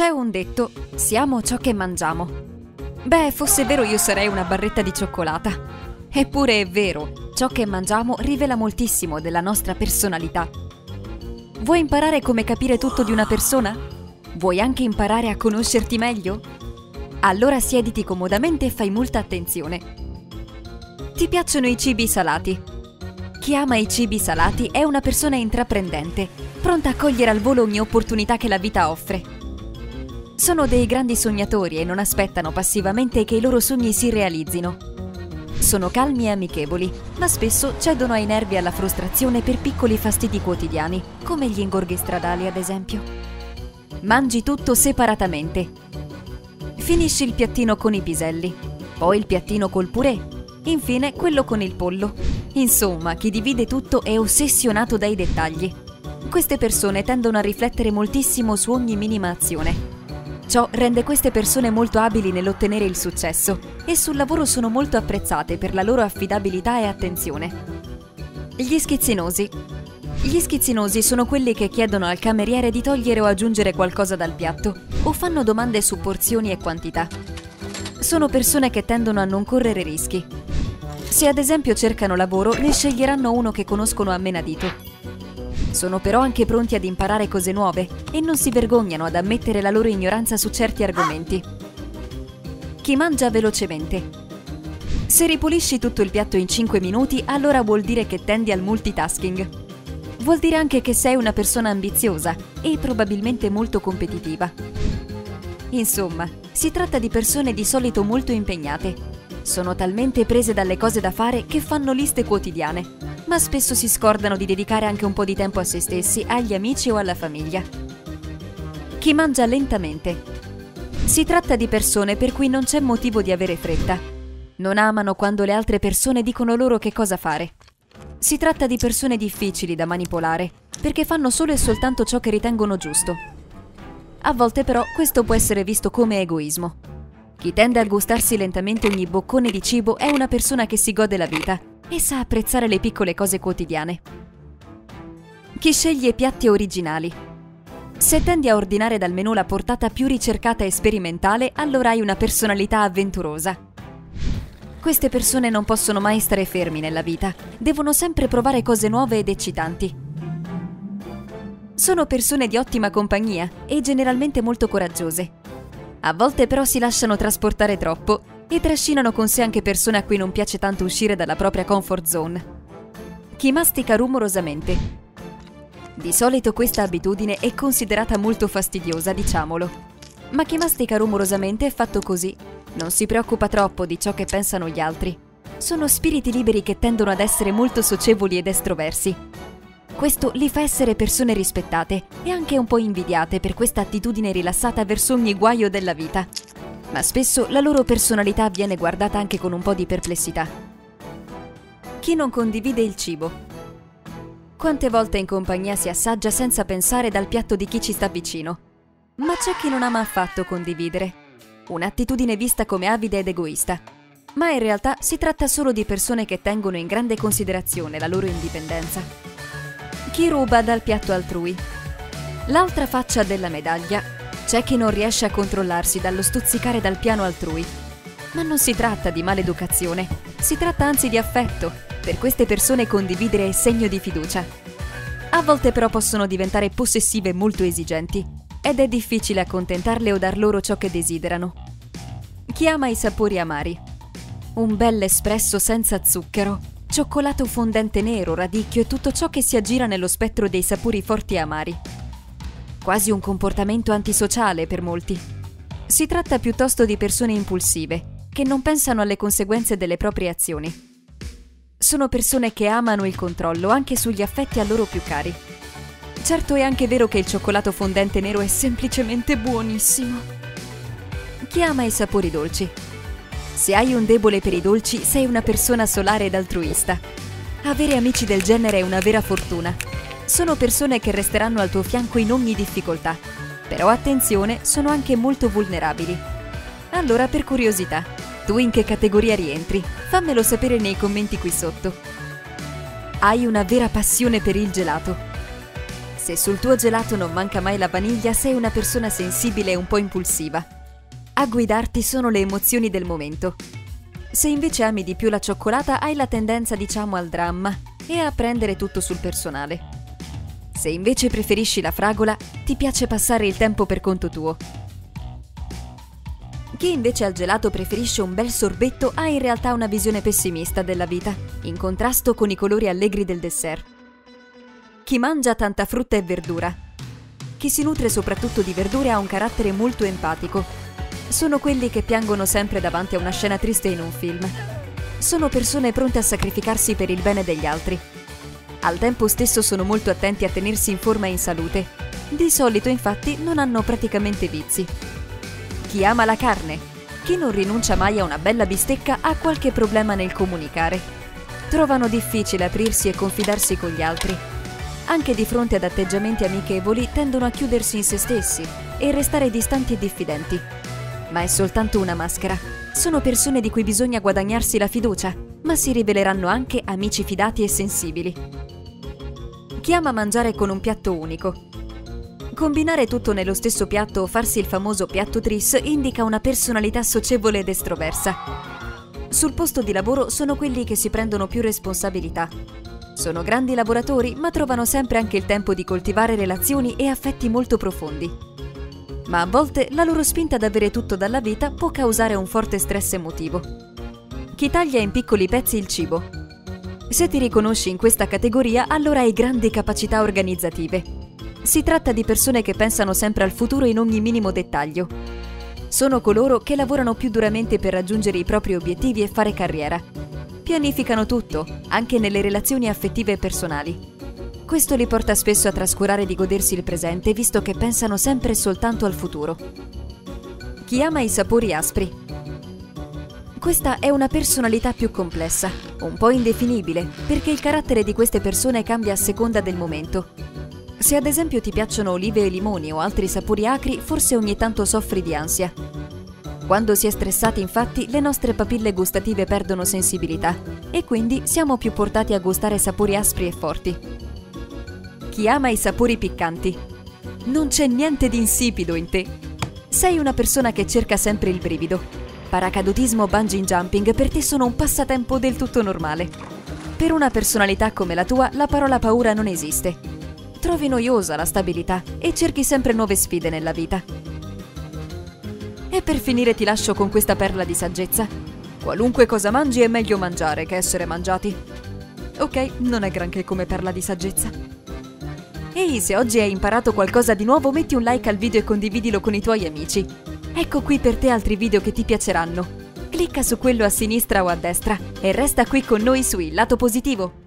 C'è un detto, siamo ciò che mangiamo. Beh, fosse vero io sarei una barretta di cioccolata. Eppure è vero, ciò che mangiamo rivela moltissimo della nostra personalità. Vuoi imparare come capire tutto di una persona? Vuoi anche imparare a conoscerti meglio? Allora siediti comodamente e fai molta attenzione. Ti piacciono i cibi salati? Chi ama i cibi salati è una persona intraprendente, pronta a cogliere al volo ogni opportunità che la vita offre. Sono dei grandi sognatori e non aspettano passivamente che i loro sogni si realizzino. Sono calmi e amichevoli, ma spesso cedono ai nervi e alla frustrazione per piccoli fastidi quotidiani, come gli ingorghi stradali ad esempio. Mangi tutto separatamente. Finisci il piattino con i piselli, poi il piattino col purè, infine quello con il pollo. Insomma, chi divide tutto è ossessionato dai dettagli. Queste persone tendono a riflettere moltissimo su ogni minima azione Ciò rende queste persone molto abili nell'ottenere il successo e sul lavoro sono molto apprezzate per la loro affidabilità e attenzione. Gli schizzinosi. Gli schizzinosi sono quelli che chiedono al cameriere di togliere o aggiungere qualcosa dal piatto o fanno domande su porzioni e quantità. Sono persone che tendono a non correre rischi. Se ad esempio cercano lavoro, ne sceglieranno uno che conoscono a menadito sono però anche pronti ad imparare cose nuove e non si vergognano ad ammettere la loro ignoranza su certi argomenti. Chi mangia velocemente. Se ripulisci tutto il piatto in 5 minuti, allora vuol dire che tendi al multitasking. Vuol dire anche che sei una persona ambiziosa e probabilmente molto competitiva. Insomma, si tratta di persone di solito molto impegnate. Sono talmente prese dalle cose da fare che fanno liste quotidiane ma spesso si scordano di dedicare anche un po' di tempo a se stessi, agli amici o alla famiglia. Chi mangia lentamente. Si tratta di persone per cui non c'è motivo di avere fretta. Non amano quando le altre persone dicono loro che cosa fare. Si tratta di persone difficili da manipolare, perché fanno solo e soltanto ciò che ritengono giusto. A volte però questo può essere visto come egoismo. Chi tende a gustarsi lentamente ogni boccone di cibo è una persona che si gode la vita e sa apprezzare le piccole cose quotidiane. Chi sceglie piatti originali. Se tendi a ordinare dal menù la portata più ricercata e sperimentale, allora hai una personalità avventurosa. Queste persone non possono mai stare fermi nella vita, devono sempre provare cose nuove ed eccitanti. Sono persone di ottima compagnia e generalmente molto coraggiose. A volte però si lasciano trasportare troppo e trascinano con sé anche persone a cui non piace tanto uscire dalla propria comfort zone. Chi mastica rumorosamente. Di solito questa abitudine è considerata molto fastidiosa, diciamolo. Ma chi mastica rumorosamente è fatto così. Non si preoccupa troppo di ciò che pensano gli altri. Sono spiriti liberi che tendono ad essere molto socievoli ed estroversi. Questo li fa essere persone rispettate e anche un po' invidiate per questa attitudine rilassata verso ogni guaio della vita ma spesso la loro personalità viene guardata anche con un po' di perplessità. Chi non condivide il cibo? Quante volte in compagnia si assaggia senza pensare dal piatto di chi ci sta vicino? Ma c'è chi non ama affatto condividere. Un'attitudine vista come avida ed egoista. Ma in realtà si tratta solo di persone che tengono in grande considerazione la loro indipendenza. Chi ruba dal piatto altrui? L'altra faccia della medaglia c'è chi non riesce a controllarsi dallo stuzzicare dal piano altrui. Ma non si tratta di maleducazione, si tratta anzi di affetto. Per queste persone condividere è segno di fiducia. A volte però possono diventare possessive molto esigenti, ed è difficile accontentarle o dar loro ciò che desiderano. Chi ama i sapori amari? Un bel espresso senza zucchero, cioccolato fondente nero, radicchio e tutto ciò che si aggira nello spettro dei sapori forti e amari quasi un comportamento antisociale per molti. Si tratta piuttosto di persone impulsive, che non pensano alle conseguenze delle proprie azioni. Sono persone che amano il controllo anche sugli affetti a loro più cari. Certo è anche vero che il cioccolato fondente nero è semplicemente buonissimo. Chi ama i sapori dolci? Se hai un debole per i dolci, sei una persona solare ed altruista. Avere amici del genere è una vera fortuna sono persone che resteranno al tuo fianco in ogni difficoltà. Però attenzione, sono anche molto vulnerabili. Allora, per curiosità, tu in che categoria rientri? Fammelo sapere nei commenti qui sotto. Hai una vera passione per il gelato. Se sul tuo gelato non manca mai la vaniglia, sei una persona sensibile e un po' impulsiva. A guidarti sono le emozioni del momento. Se invece ami di più la cioccolata, hai la tendenza, diciamo, al dramma e a prendere tutto sul personale. Se invece preferisci la fragola, ti piace passare il tempo per conto tuo. Chi invece al gelato preferisce un bel sorbetto ha in realtà una visione pessimista della vita, in contrasto con i colori allegri del dessert. Chi mangia tanta frutta e verdura. Chi si nutre soprattutto di verdure ha un carattere molto empatico. Sono quelli che piangono sempre davanti a una scena triste in un film. Sono persone pronte a sacrificarsi per il bene degli altri. Al tempo stesso sono molto attenti a tenersi in forma e in salute. Di solito infatti non hanno praticamente vizi. Chi ama la carne. Chi non rinuncia mai a una bella bistecca ha qualche problema nel comunicare. Trovano difficile aprirsi e confidarsi con gli altri anche di fronte ad atteggiamenti amichevoli tendono a chiudersi in se stessi e restare distanti e diffidenti. Ma è soltanto una maschera. Sono persone di cui bisogna guadagnarsi la fiducia, ma si riveleranno anche amici fidati e sensibili. Chi ama mangiare con un piatto unico. Combinare tutto nello stesso piatto o farsi il famoso piatto tris indica una personalità socievole ed estroversa. Sul posto di lavoro sono quelli che si prendono più responsabilità, sono grandi lavoratori, ma trovano sempre anche il tempo di coltivare relazioni e affetti molto profondi. Ma a volte la loro spinta ad avere tutto dalla vita può causare un forte stress emotivo. Chi taglia in piccoli pezzi il cibo. Se ti riconosci in questa categoria, allora hai grandi capacità organizzative. Si tratta di persone che pensano sempre al futuro in ogni minimo dettaglio. Sono coloro che lavorano più duramente per raggiungere i propri obiettivi e fare carriera pianificano tutto, anche nelle relazioni affettive e personali. Questo li porta spesso a trascurare di godersi il presente, visto che pensano sempre soltanto al futuro. Chi ama i sapori aspri. Questa è una personalità più complessa, un po' indefinibile, perché il carattere di queste persone cambia a seconda del momento. Se ad esempio ti piacciono olive e limoni o altri sapori acri, forse ogni tanto soffri di ansia. Quando si è stressati infatti le nostre papille gustative perdono sensibilità e quindi siamo più portati a gustare sapori aspri e forti. Chi ama i sapori piccanti? Non c'è niente di insipido in te. Sei una persona che cerca sempre il brivido. Paracadutismo o bungee jumping per te sono un passatempo del tutto normale. Per una personalità come la tua la parola paura non esiste. Trovi noiosa la stabilità e cerchi sempre nuove sfide nella vita. E per finire ti lascio con questa perla di saggezza. Qualunque cosa mangi è meglio mangiare che essere mangiati. Ok, non è granché come perla di saggezza. Ehi, se oggi hai imparato qualcosa di nuovo metti un like al video e condividilo con i tuoi amici. Ecco qui per te altri video che ti piaceranno. Clicca su quello a sinistra o a destra e resta qui con noi su Lato Positivo.